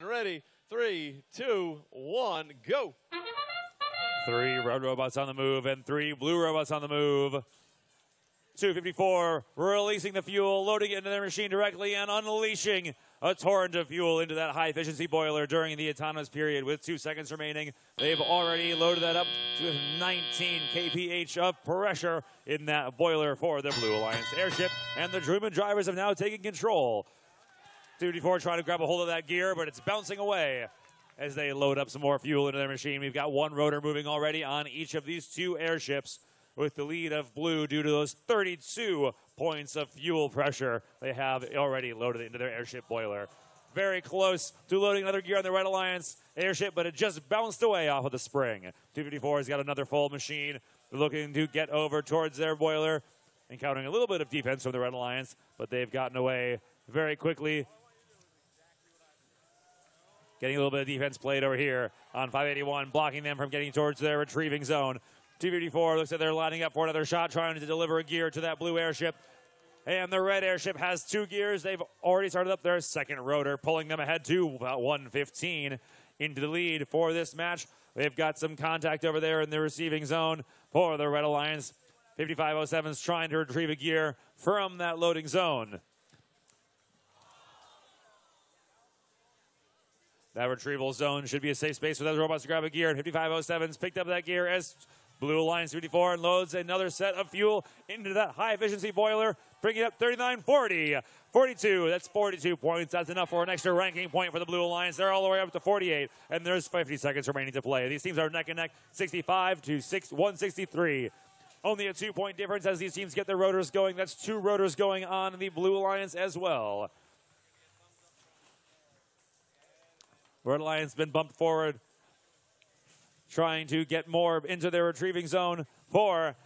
Ready? Three, two, one, go. Three red robots on the move and three blue robots on the move. 254 releasing the fuel, loading it into their machine directly, and unleashing a torrent of fuel into that high efficiency boiler during the autonomous period with two seconds remaining. They've already loaded that up to 19 kPa of pressure in that boiler for the Blue Alliance airship, and the Druman drivers have now taken control. 254 trying to grab a hold of that gear, but it's bouncing away as they load up some more fuel into their machine. We've got one rotor moving already on each of these two airships with the lead of Blue due to those 32 points of fuel pressure they have already loaded into their airship boiler. Very close to loading another gear on the Red Alliance airship, but it just bounced away off of the spring. 254 has got another full machine looking to get over towards their boiler, encountering a little bit of defense from the Red Alliance, but they've gotten away very quickly Getting a little bit of defense played over here on 581, blocking them from getting towards their retrieving zone. 254 looks like they're lining up for another shot, trying to deliver a gear to that blue airship. And the red airship has two gears. They've already started up their second rotor, pulling them ahead to about 115 into the lead for this match. They've got some contact over there in the receiving zone for the Red Alliance. 5507 is trying to retrieve a gear from that loading zone. That retrieval zone should be a safe space for those robots to grab a gear. And 5507's picked up that gear as Blue Alliance 54 and loads another set of fuel into that high efficiency boiler, bringing up 3940. 42, that's 42 points. That's enough for an extra ranking point for the Blue Alliance. They're all the way up to 48, and there's 50 seconds remaining to play. These teams are neck and neck, 65 to 6, 163. Only a two point difference as these teams get their rotors going. That's two rotors going on in the Blue Alliance as well. Red Alliance been bumped forward, trying to get more into their retrieving zone for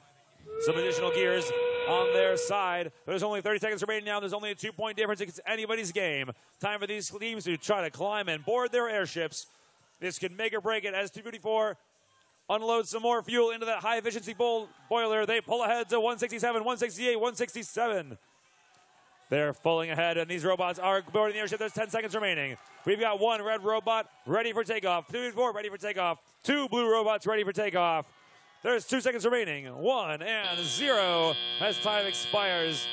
some additional gears on their side. There's only 30 seconds remaining now. There's only a two point difference. It's anybody's game. Time for these teams to try to climb and board their airships. This could make or break it as 254 unloads some more fuel into that high efficiency boiler. They pull ahead to 167, 168, 167. They're pulling ahead, and these robots are boarding the airship. There's 10 seconds remaining. We've got one red robot ready for takeoff, two four ready for takeoff, two blue robots ready for takeoff. There's two seconds remaining. One and zero as time expires.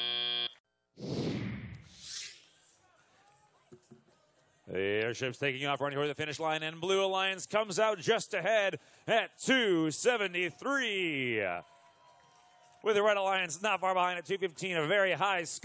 The airship's taking off, running toward the finish line, and Blue Alliance comes out just ahead at 273. With the Red Alliance not far behind at 215, a very high score.